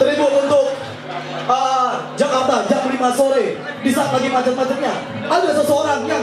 Terima untuk uh, Jakarta jam 5 sore. Di saat lagi macet-macetnya ada seseorang yang